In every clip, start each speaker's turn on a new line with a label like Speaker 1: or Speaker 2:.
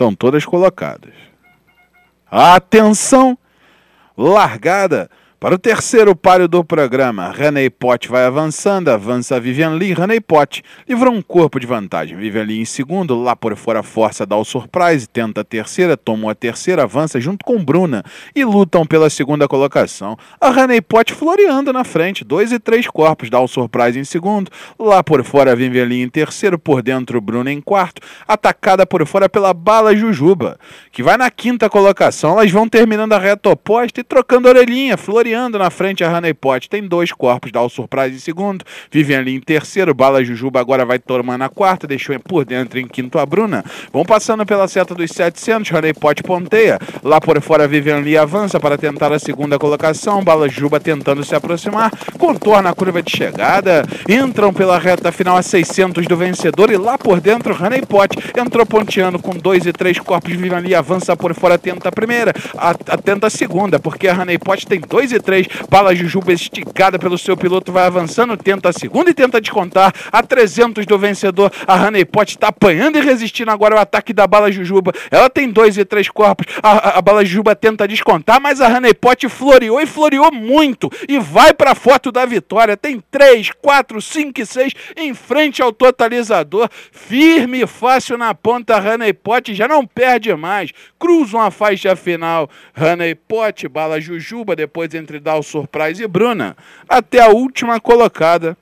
Speaker 1: Estão todas colocadas. Atenção! Largada para o terceiro páreo do programa, René Pot vai avançando, avança Vivian Lee, René Pot livrou um corpo de vantagem. Vivian Lee em segundo, lá por fora força dá o surprise, tenta a terceira, tomou a terceira, avança junto com Bruna e lutam pela segunda colocação. A René Pot floreando na frente, dois e três corpos, dá o surprise em segundo, lá por fora Vivian Lee em terceiro, por dentro Bruna em quarto, atacada por fora pela Bala Jujuba, que vai na quinta colocação. Elas vão terminando a reta oposta e trocando a orelhinha, floreando Floreando na frente a Honey Pot tem dois corpos, dá o surprise em segundo. Vivian ali em terceiro, Bala Jujuba agora vai tomando a quarta, deixou por dentro em quinto a Bruna. Vão passando pela seta dos 700, Honey Pot ponteia. Lá por fora Vivian Lee avança para tentar a segunda colocação. Bala Jujuba tentando se aproximar, contorna a curva de chegada. Entram pela reta final a 600 do vencedor e lá por dentro Honey Pot entrou ponteando com dois e três corpos. Vivian Lee avança por fora, tenta a primeira, a, a tenta a segunda, porque a Honey Pot tem dois e 3. Bala Jujuba esticada pelo seu piloto, vai avançando, tenta a segunda e tenta descontar. A 300 do vencedor, a Honey Pot está apanhando e resistindo agora o ataque da Bala Jujuba. Ela tem dois e três corpos. A, a, a Bala Jujuba tenta descontar, mas a Honey Pot floreou e floreou muito. E vai para a foto da vitória. Tem 3, 4, 5 e 6 em frente ao totalizador. Firme e fácil na ponta. A Honey Pot já não perde mais. Cruzam a faixa final. Honey Pot, Bala Jujuba, depois entre Dal Surprise e Bruna, até a última colocada,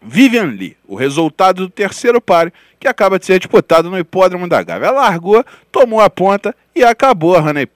Speaker 1: Vivian Lee. O resultado do terceiro páreo, que acaba de ser disputado no Hipódromo da Gávea. Largou, tomou a ponta e acabou a Honey.